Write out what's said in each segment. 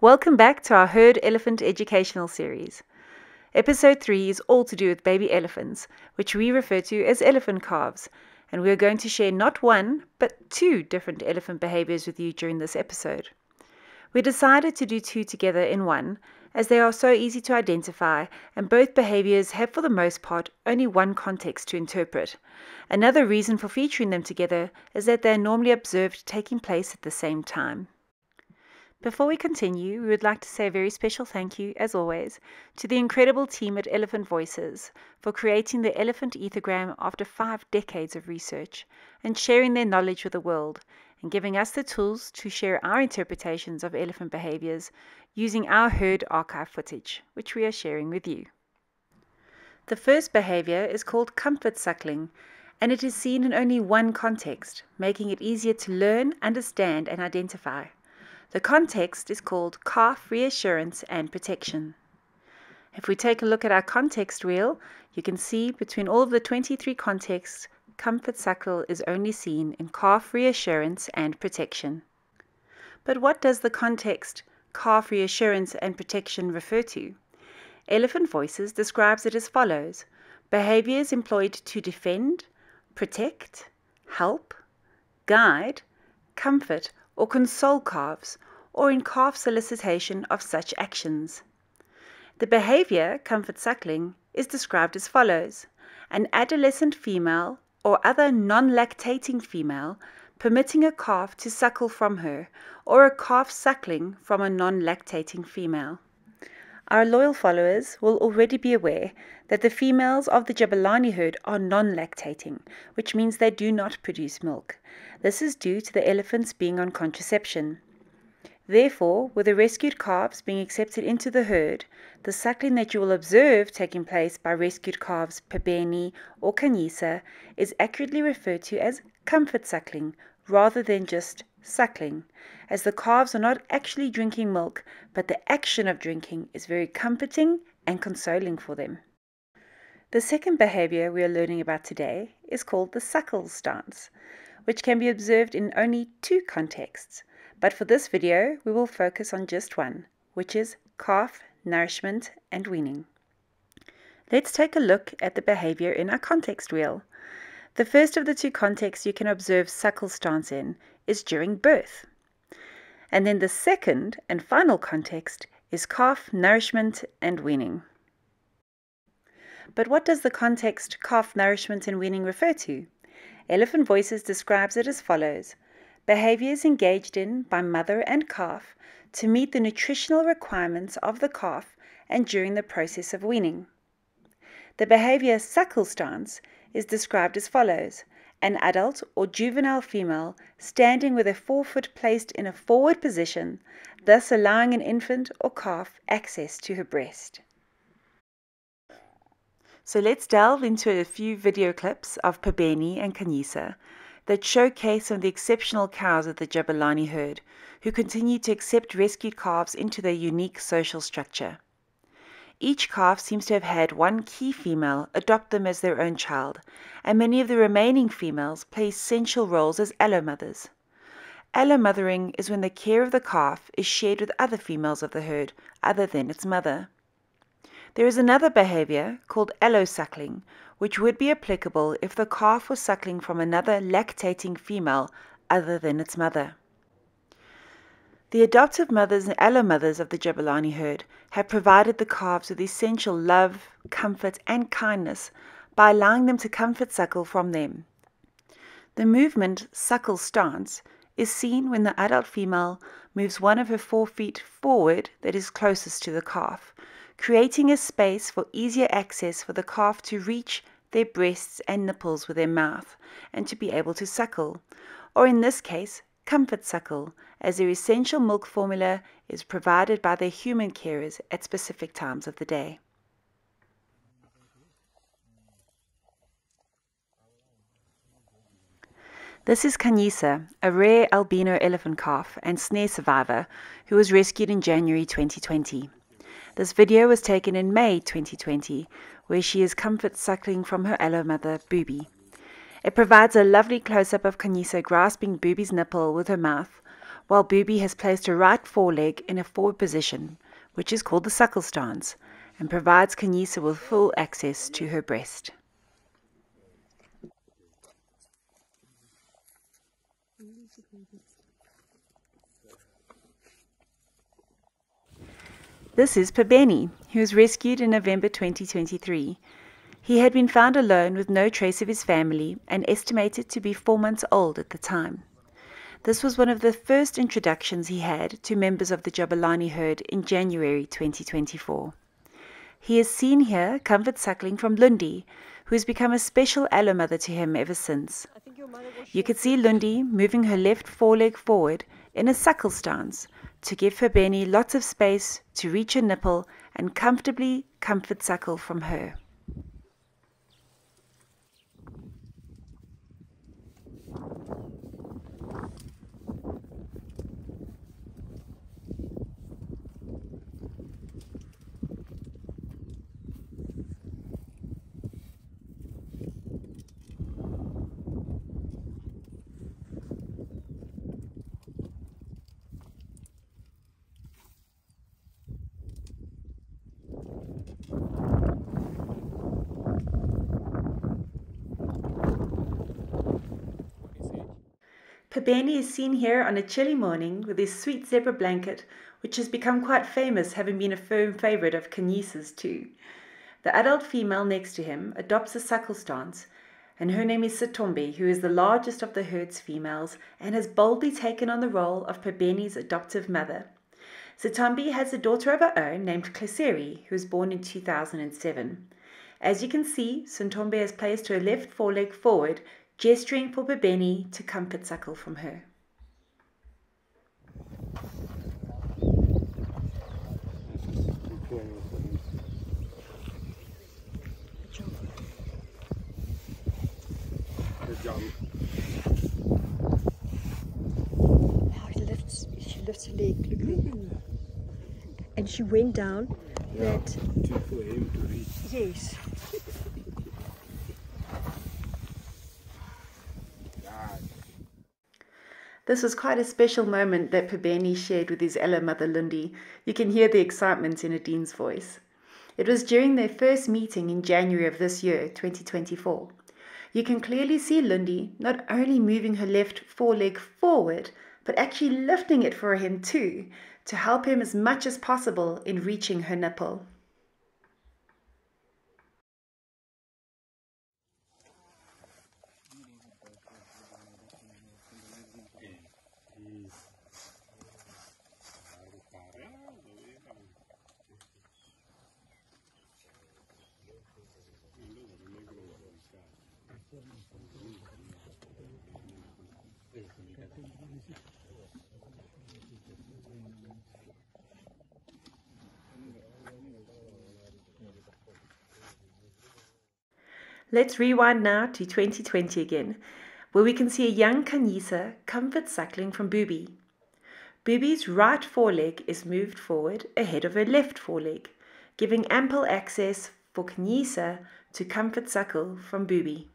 Welcome back to our Herd Elephant Educational Series. Episode 3 is all to do with baby elephants, which we refer to as elephant calves, and we are going to share not one, but two different elephant behaviors with you during this episode. We decided to do two together in one, as they are so easy to identify, and both behaviors have for the most part only one context to interpret. Another reason for featuring them together is that they are normally observed taking place at the same time. Before we continue, we would like to say a very special thank you, as always, to the incredible team at Elephant Voices for creating the elephant ethogram after five decades of research and sharing their knowledge with the world and giving us the tools to share our interpretations of elephant behaviors using our herd archive footage, which we are sharing with you. The first behavior is called comfort suckling, and it is seen in only one context, making it easier to learn, understand, and identify. The context is called calf reassurance and protection. If we take a look at our context wheel, you can see between all of the 23 contexts, comfort suckle is only seen in calf reassurance and protection. But what does the context calf reassurance and protection refer to? Elephant Voices describes it as follows behaviors employed to defend, protect, help, guide, comfort, or console calves, or in calf solicitation of such actions. The behavior, comfort suckling, is described as follows an adolescent female or other non lactating female permitting a calf to suckle from her, or a calf suckling from a non lactating female. Our loyal followers will already be aware that the females of the Jabulani herd are non lactating, which means they do not produce milk. This is due to the elephants being on contraception. Therefore, with the rescued calves being accepted into the herd, the suckling that you will observe taking place by rescued calves Phabeni or Khanyisa is accurately referred to as comfort suckling rather than just suckling, as the calves are not actually drinking milk, but the action of drinking is very comforting and consoling for them. The second behavior we are learning about today is called the suckle stance, which can be observed in only two contexts. But for this video, we will focus on just one, which is calf nourishment and weaning. Let's take a look at the behavior in our context wheel. The first of the two contexts you can observe suckle stance in is during birth. And then the second and final context is calf nourishment and weaning. But what does the context calf nourishment and weaning refer to? Elephant Voices describes it as follows behaviors engaged in by mother and calf to meet the nutritional requirements of the calf and during the process of weaning. The behavior suckle stance is described as follows an adult or juvenile female standing with a forefoot placed in a forward position, thus allowing an infant or calf access to her breast. So let's delve into a few video clips of Phabeni and Khanyisa that showcase some of the exceptional cows of the Jabulani herd, who continue to accept rescued calves into their unique social structure. Each calf seems to have had one key female adopt them as their own child, and many of the remaining females play essential roles as allo mothers. Allo mothering is when the care of the calf is shared with other females of the herd other than its mother. There is another behavior called allosuckling, which would be applicable if the calf was suckling from another lactating female other than its mother. The adoptive mothers and allomothers of the Jabulani herd have provided the calves with essential love, comfort, and kindness by allowing them to comfort suckle from them. The movement suckle stance is seen when the adult female moves one of her forefeet forward that is closest to the calf, creating a space for easier access for the calf to reach their breasts and nipples with their mouth and to be able to suckle, or in this case, comfort suckle, as their essential milk formula is provided by their human carers at specific times of the day. This is Khanyisa, a rare albino elephant calf and snare survivor who was rescued in January 2020. This video was taken in May 2020, where she is comfort suckling from her allo mother, Bubi. It provides a lovely close up of Khanyisa grasping Bubi's nipple with her mouth, while Bubi has placed her right foreleg in a forward position, which is called the suckle stance, and provides Khanyisa with full access to her breast. This is Phabeni, who was rescued in November 2023. He had been found alone with no trace of his family and estimated to be four months old at the time. This was one of the first introductions he had to members of the Jabulani herd in January 2024. He is seen here comfort suckling from Lundi, who has become a special allo mother to him ever since. You could see Lundi moving her left foreleg forward in a suckle stance to give her Benny lots of space to reach her nipple and comfortably comfort suckle from her. Phabeni is seen here on a chilly morning with his sweet zebra blanket, which has become quite famous, having been a firm favourite of Khanyisa's too. The adult female next to him adopts a suckle stance, and her name is Satombi, who is the largest of the herd's females and has boldly taken on the role of Phabeni's adoptive mother. Satombi has a daughter of her own named Klaserie, who was born in 2007. As you can see, Satombi has placed her left foreleg forward gesturing for Phabeni to comfort suckle from her. Now she lifts, she lifts her leg, look, look. And she went down Yeah, that, to, for him to reach. yes. This was quite a special moment that Phabeni shared with his allo mother Lundi. You can hear the excitement in Adine's voice. It was during their first meeting in January of this year, 2024. You can clearly see Lundi not only moving her left foreleg forward, but actually lifting it for him too, to help him as much as possible in reaching her nipple. Let's rewind now to 2020 again, where we can see a young Khanyisa comfort suckling from Bubi. Bubi's right foreleg is moved forward ahead of her left foreleg, giving ample access for Khanyisa to comfort suckle from Bubi.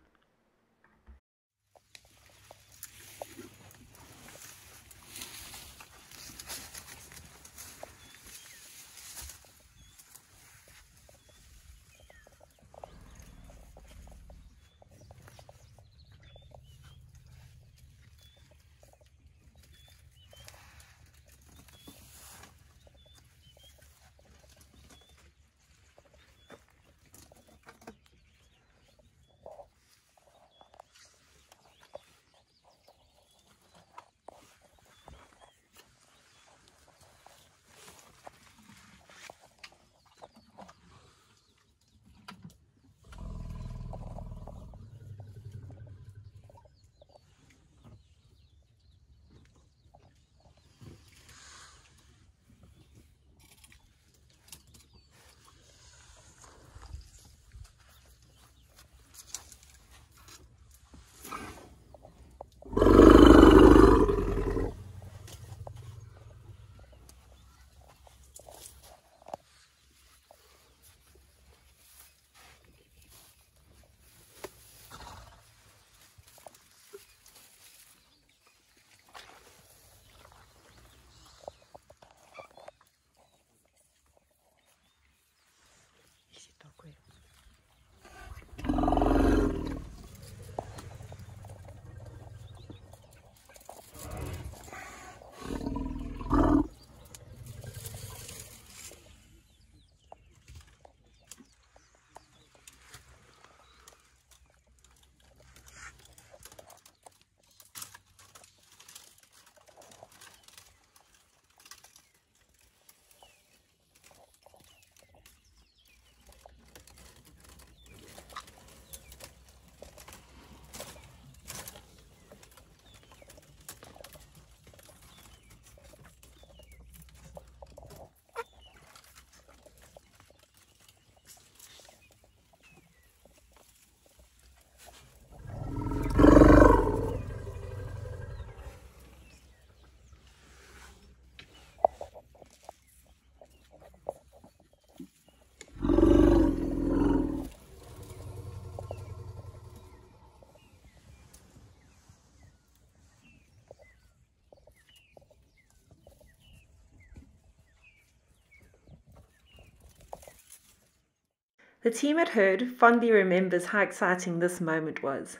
The team at HERD fondly remembers how exciting this moment was.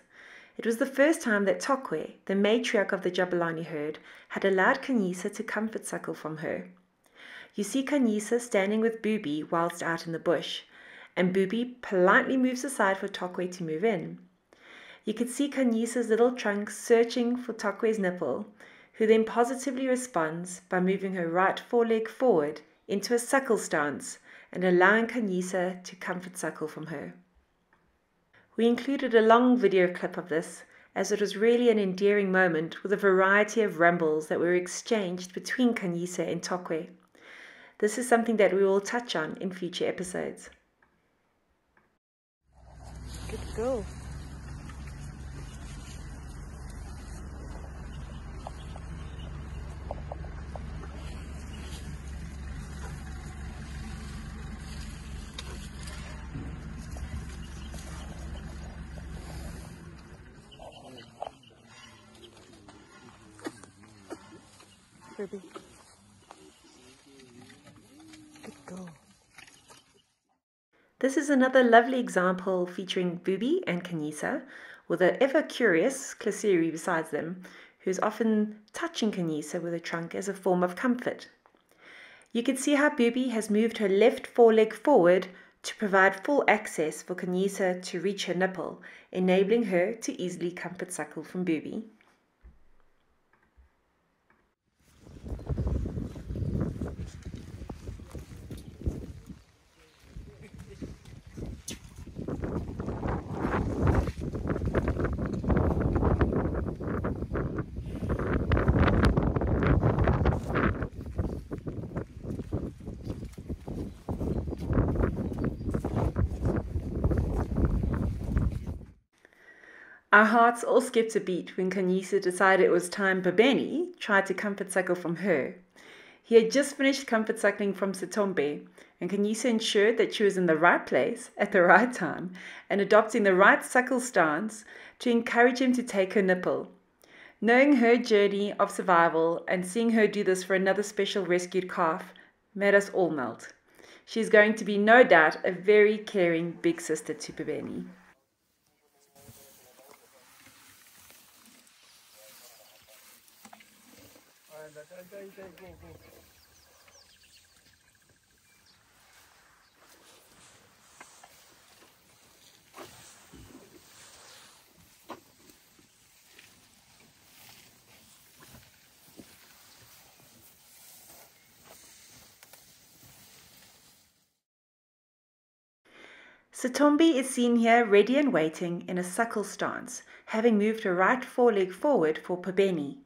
It was the first time that Tokwe, the matriarch of the Jabulani herd, had allowed Khanyisa to comfort suckle from her. You see Khanyisa standing with Bubi whilst out in the bush, and Bubi politely moves aside for Tokwe to move in. You could see Khanyisa's little trunk searching for Tokwe's nipple, who then positively responds by moving her right foreleg forward into a suckle stance and allowing Khanyisa to comfort suckle from her. We included a long video clip of this as it was really an endearing moment with a variety of rumbles that were exchanged between Khanyisa and Tokwe. This is something that we will touch on in future episodes. Good girl. Ruby. Good girl. This is another lovely example featuring Bubi and Khanyisa, with the ever curious Klaserie besides them, who's often touching Khanyisa with a trunk as a form of comfort. You can see how Bubi has moved her left foreleg forward to provide full access for Khanyisa to reach her nipple, enabling her to easily comfort suckle from Bubi. Our hearts all skipped a beat when Khanyisa decided it was time Phabeni tried to comfort suckle from her. He had just finished comfort suckling from Sitombe, and Khanyisa ensured that she was in the right place at the right time and adopting the right suckle stance to encourage him to take her nipple. Knowing her journey of survival and seeing her do this for another special rescued calf made us all melt. She's going to be, no doubt, a very caring big sister to Phabeni. Sitombi is seen here ready and waiting in a suckle stance, having moved her right foreleg forward for Phabeni.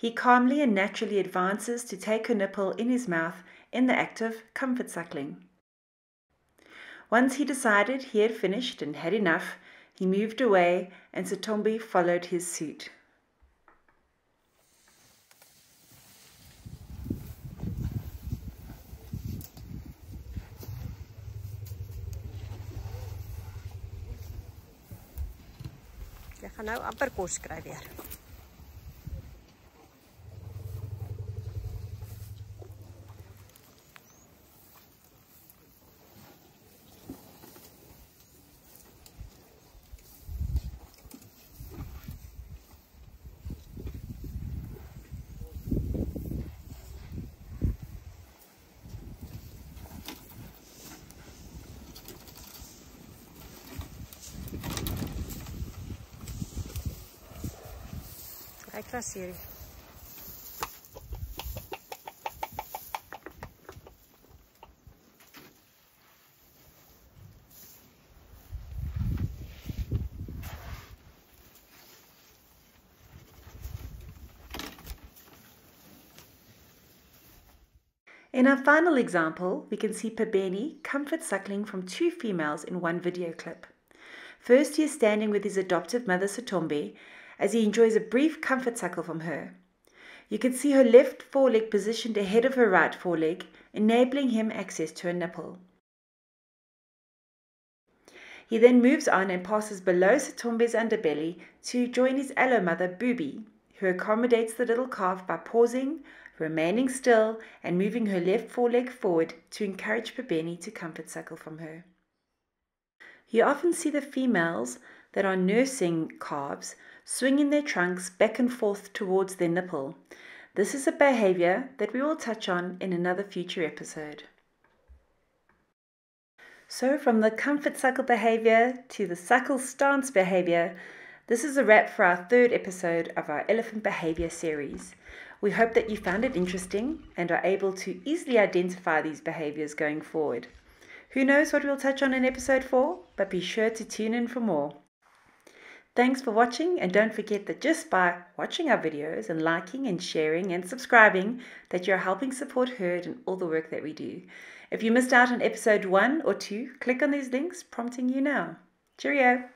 He calmly and naturally advances to take her nipple in his mouth in the act of comfort suckling. Once he decided he had finished and had enough, he moved away and Sitombi followed his suit. Jy gaan nou amper kos kry weer. In our final example, we can see Phabeni comfort suckling from two females in one video clip. First, he is standing with his adoptive mother Satombe as he enjoys a brief comfort suckle from her. You can see her left foreleg positioned ahead of her right foreleg, enabling him access to her nipple. He then moves on and passes below Satombe's underbelly to join his allo mother Bubi, who accommodates the little calf by pausing, remaining still, and moving her left foreleg forward to encourage Phabeni to comfort suckle from her. You often see the females that are nursing calves swinging their trunks back and forth towards their nipple. This is a behavior that we will touch on in another future episode. So, from the comfort suckle behavior to the suckle stance behavior, this is a wrap for our third episode of our elephant behavior series. We hope that you found it interesting and are able to easily identify these behaviors going forward. Who knows what we'll touch on in episode 4, but be sure to tune in for more. Thanks for watching and don't forget that just by watching our videos and liking and sharing and subscribing that you're helping support Herd and all the work that we do. If you missed out on episode 1 or 2, click on these links prompting you now. Cheerio!